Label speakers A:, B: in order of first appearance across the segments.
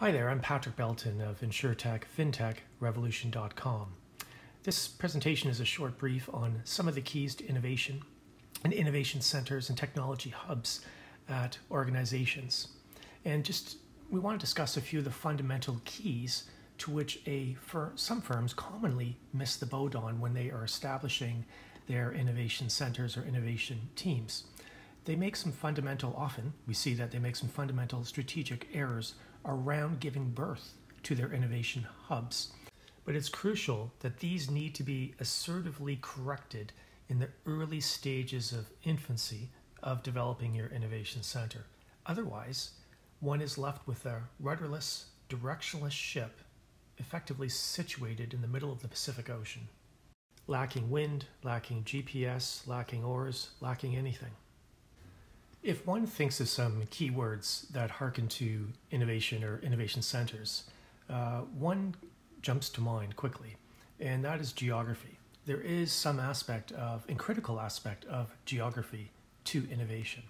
A: Hi there, I'm Patrick Belton of InsurTech FinTech Revolution.com. This presentation is a short brief on some of the keys to innovation and innovation centers and technology hubs at organizations. And just we want to discuss a few of the fundamental keys to which a fir- some firms commonly miss the boat on when they are establishing their innovation centers or innovation teams. They make some fundamental, often we see that they make some fundamental strategic errors around giving birth to their innovation hubs. But it's crucial that these need to be assertively corrected in the early stages of infancy of developing your innovation center. Otherwise, one is left with a rudderless, directionless ship effectively situated in the middle of the Pacific Ocean, lacking wind, lacking GPS, lacking oars, lacking anything. If one thinks of some keywords that harken to innovation or innovation centers, uh, one jumps to mind quickly, and that is geography. There is some aspect of, and critical aspect of geography to innovation.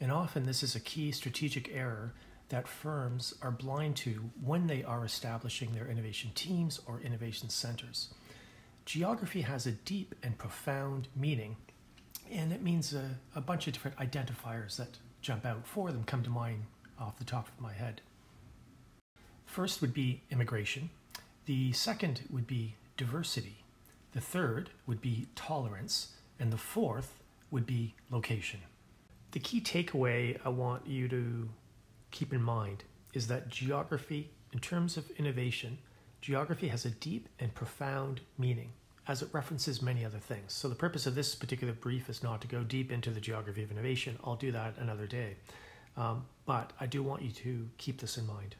A: And often this is a key strategic error that firms are blind to when they are establishing their innovation teams or innovation centers. Geography has a deep and profound meaning and it means a, a bunch of different identifiers that jump out. Four of them come to mind off the top of my head. First would be immigration. The second would be diversity. The third would be tolerance. And the fourth would be location. The key takeaway I want you to keep in mind is that geography, in terms of innovation, geography has a deep and profound meaning as it references many other things. So the purpose of this particular brief is not to go deep into the geography of innovation. I'll do that another day. Um, but I do want you to keep this in mind.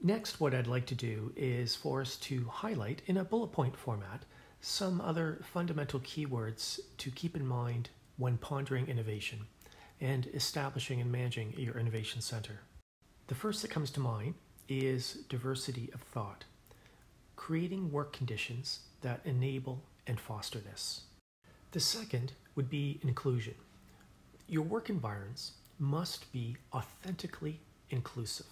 A: Next, what I'd like to do is for us to highlight in a bullet point format some other fundamental keywords to keep in mind when pondering innovation and establishing and managing your innovation center. The first that comes to mind is diversity of thought creating work conditions that enable and foster this. The second would be inclusion. Your work environments must be authentically inclusive.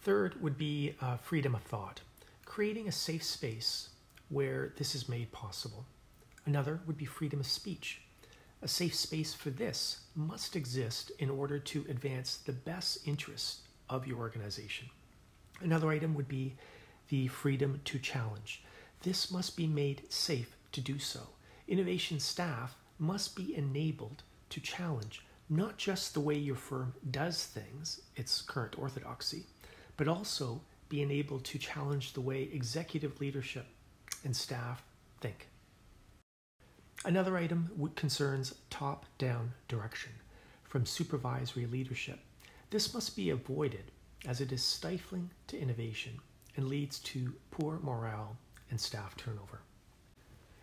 A: Third would be uh, freedom of thought, creating a safe space where this is made possible. Another would be freedom of speech. A safe space for this must exist in order to advance the best interests of your organization. Another item would be the freedom to challenge. This must be made safe to do so. Innovation staff must be enabled to challenge not just the way your firm does things, its current orthodoxy, but also be enabled to challenge the way executive leadership and staff think. Another item concerns top down direction from supervisory leadership. This must be avoided as it is stifling to innovation and leads to poor morale and staff turnover.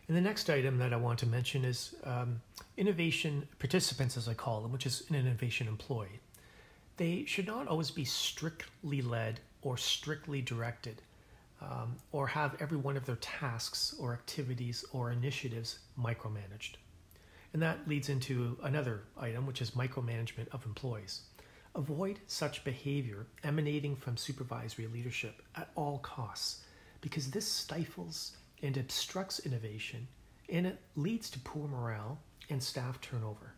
A: And the next item that I want to mention is um, innovation participants, as I call them, which is an innovation employee. They should not always be strictly led or strictly directed um, or have every one of their tasks or activities or initiatives micromanaged. And that leads into another item, which is micromanagement of employees. Avoid such behavior emanating from supervisory leadership at all costs because this stifles and obstructs innovation and it leads to poor morale and staff turnover.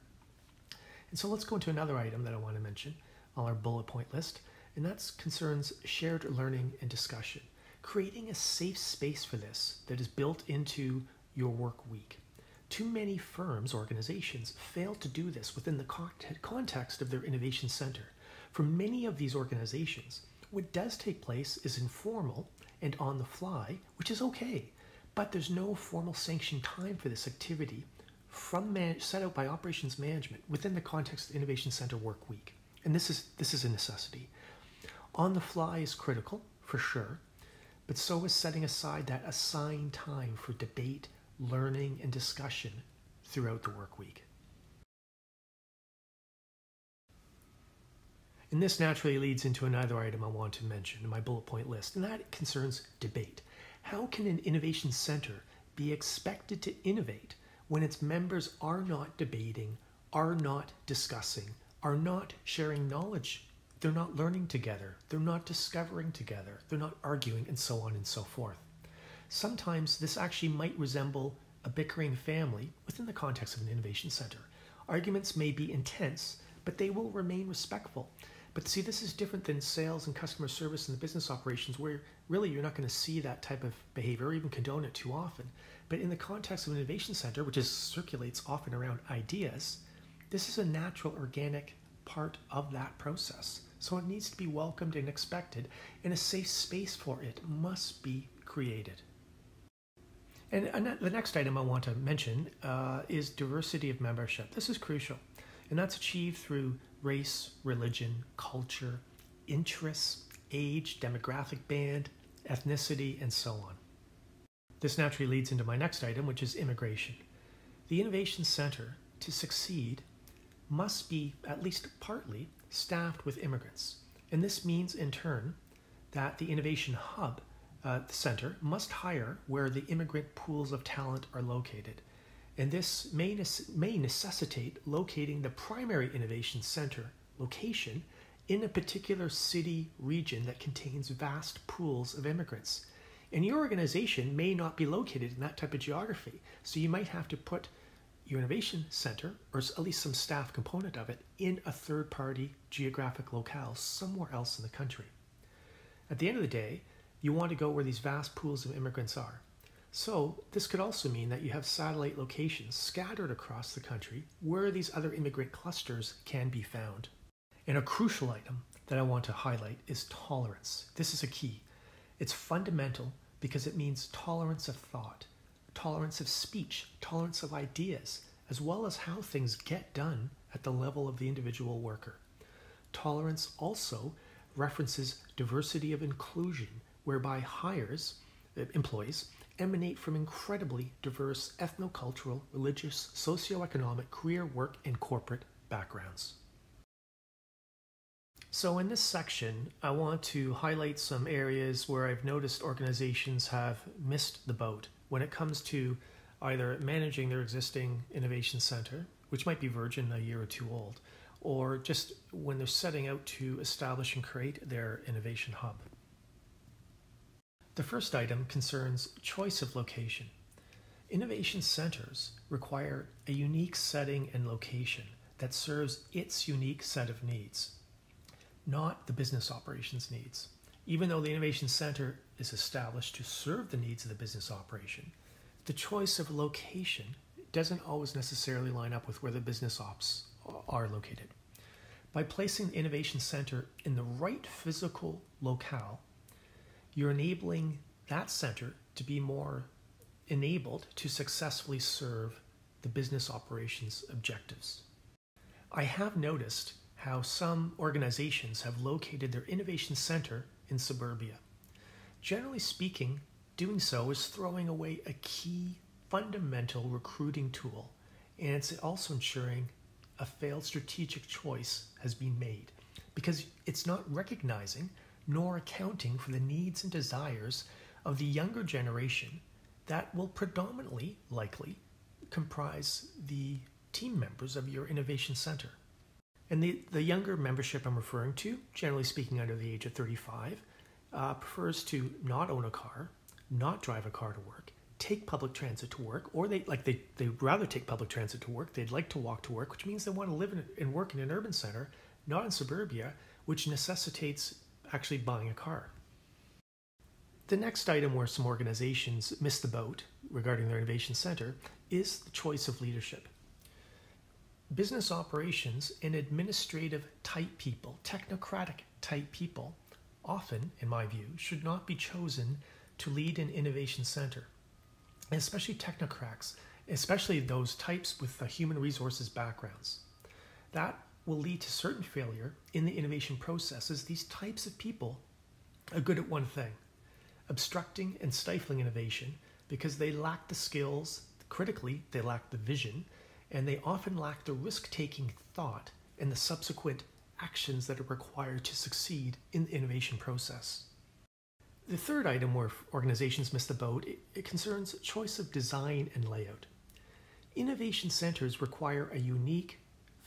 A: And so let's go into another item that I want to mention on our bullet point list, and that concerns shared learning and discussion. Creating a safe space for this that is built into your work week. Too many firms, organizations, fail to do this within the context of their innovation center. For many of these organizations, what does take place is informal and on the fly, which is okay, but there's no formal sanctioned time for this activity from man- set out by operations management within the context of the Innovation Center work week. And this is, this is a necessity. On the fly is critical, for sure, but so is setting aside that assigned time for debate learning, and discussion throughout the work week. And this naturally leads into another item I want to mention in my bullet point list, and that concerns debate. How can an innovation center be expected to innovate when its members are not debating, are not discussing, are not sharing knowledge. They're not learning together. They're not discovering together. They're not arguing, and so on and so forth. Sometimes this actually might resemble a bickering family within the context of an innovation center. Arguments may be intense, but they will remain respectful. But see, this is different than sales and customer service and the business operations, where really you're not going to see that type of behavior or even condone it too often. But in the context of an innovation center, which is, circulates often around ideas, this is a natural, organic part of that process. So it needs to be welcomed and expected, and a safe space for it must be created. And the next item I want to mention uh, is diversity of membership. This is crucial, and that's achieved through race, religion, culture, interests, age, demographic band, ethnicity, and so on. This naturally leads into my next item, which is immigration. The Innovation Center, to succeed, must be at least partly staffed with immigrants. And this means, in turn, that the Innovation Hub uh, Center must hire where the immigrant pools of talent are located. And this may, may necessitate locating the primary innovation center location in a particular city region that contains vast pools of immigrants. And your organization may not be located in that type of geography. So you might have to put your innovation center, or at least some staff component of it, in a third party geographic locale somewhere else in the country. At the end of the day, you want to go where these vast pools of immigrants are. So, this could also mean that you have satellite locations scattered across the country where these other immigrant clusters can be found. And a crucial item that I want to highlight is tolerance. This is a key. It's fundamental because it means tolerance of thought, tolerance of speech, tolerance of ideas, as well as how things get done at the level of the individual worker. Tolerance also references diversity of inclusion, whereby hires, uh, employees, emanate from incredibly diverse ethnocultural, religious, socioeconomic, career, work, and corporate backgrounds. So, in this section, I want to highlight some areas where I've noticed organizations have missed the boat when it comes to either managing their existing innovation center, which might be virgin a year or two old, or just when they're setting out to establish and create their innovation hub. The first item concerns choice of location. Innovation centers require a unique setting and location that serves its unique set of needs, not the business operations needs. Even though the Innovation Center is established to serve the needs of the business operation, the choice of location doesn't always necessarily line up with where the business ops are located. By placing the Innovation Center in the right physical locale, you're enabling that center to be more enabled to successfully serve the business operations objectives. I have noticed how some organizations have located their innovation center in suburbia. Generally speaking, doing so is throwing away a key fundamental recruiting tool, and it's also ensuring a failed strategic choice has been made because it's not recognizing nor accounting for the needs and desires of the younger generation that will predominantly likely comprise the team members of your innovation center. And the, the younger membership I'm referring to, generally speaking under the age of 35, uh, prefers to not own a car, not drive a car to work, take public transit to work, or they like they they'd rather take public transit to work. They'd like to walk to work, which means they want to live in, and work in an urban center, not in suburbia, which necessitates actually buying a car. The next item where some organizations miss the boat regarding their innovation center is the choice of leadership. Business operations and administrative type people, technocratic type people, often, in my view, should not be chosen to lead an innovation center, especially technocrats, especially those types with the human resources backgrounds. That will lead to certain failure in the innovation process as these types of people are good at one thing obstructing and stifling innovation because they lack the skills, critically, they lack the vision, and they often lack the risk taking thought and the subsequent actions that are required to succeed in the innovation process. The third item where organizations miss the boat it concerns choice of design and layout. Innovation centers require a unique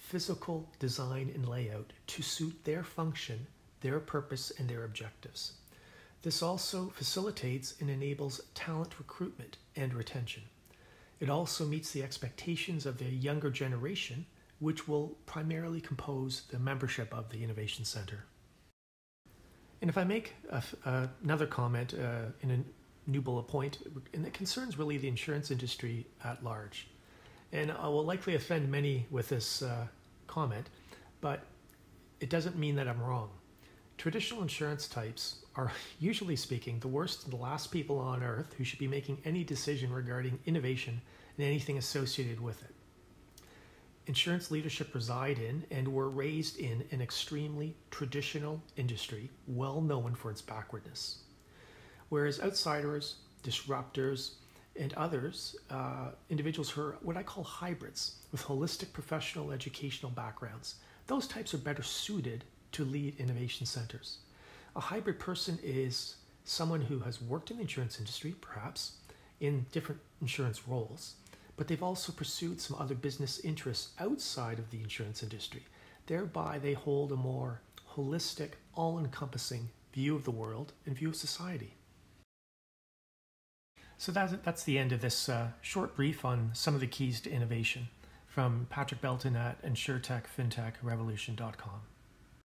A: physical design and layout to suit their function, their purpose, and their objectives. This also facilitates and enables talent recruitment and retention. It also meets the expectations of the younger generation, which will primarily compose the membership of the Innovation Center. And if I make a, a, another comment uh, in a new bullet point, and it concerns really the insurance industry at large. And I will likely offend many with this uh, comment, but it doesn't mean that I'm wrong. Traditional insurance types are, usually speaking, the worst and the last people on earth who should be making any decision regarding innovation and anything associated with it. Insurance leadership reside in and were raised in an extremely traditional industry, well known for its backwardness. Whereas outsiders, disruptors, and others, uh, individuals who are what I call hybrids with holistic professional educational backgrounds, those types are better suited to lead innovation centers. A hybrid person is someone who has worked in the insurance industry, perhaps, in different insurance roles, but they've also pursued some other business interests outside of the insurance industry. Thereby, they hold a more holistic, all encompassing view of the world and view of society. So that's, that's the end of this uh, short brief on some of the keys to innovation from Patrick Belton at InsurTechFintechRevolution.com.